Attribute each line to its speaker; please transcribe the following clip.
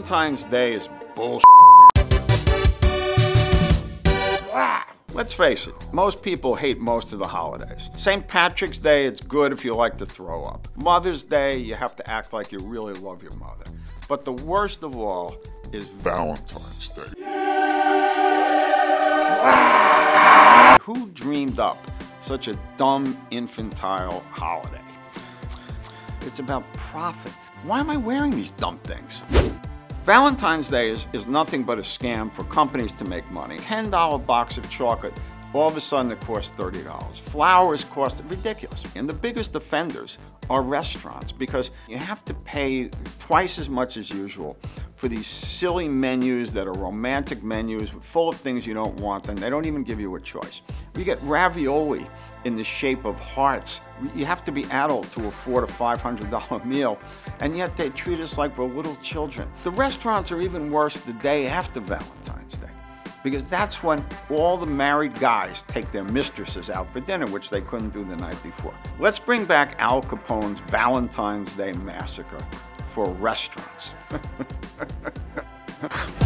Speaker 1: Valentine's Day is bullshit. Ah, let's face it, most people hate most of the holidays. St. Patrick's Day, it's good if you like to throw up. Mother's Day, you have to act like you really love your mother. But the worst of all is Valentine's Day. Ah! Who dreamed up such a dumb, infantile holiday? It's about profit. Why am I wearing these dumb things? Valentine's Day is, is nothing but a scam for companies to make money. $10 box of chocolate, all of a sudden it costs $30. Flowers cost ridiculous. And the biggest offenders are restaurants because you have to pay twice as much as usual for these silly menus that are romantic menus full of things you don't want and they don't even give you a choice. You get ravioli in the shape of hearts. You have to be adult to afford a $500 meal, and yet they treat us like we're little children. The restaurants are even worse the day after Valentine's Day, because that's when all the married guys take their mistresses out for dinner, which they couldn't do the night before. Let's bring back Al Capone's Valentine's Day Massacre for restaurants.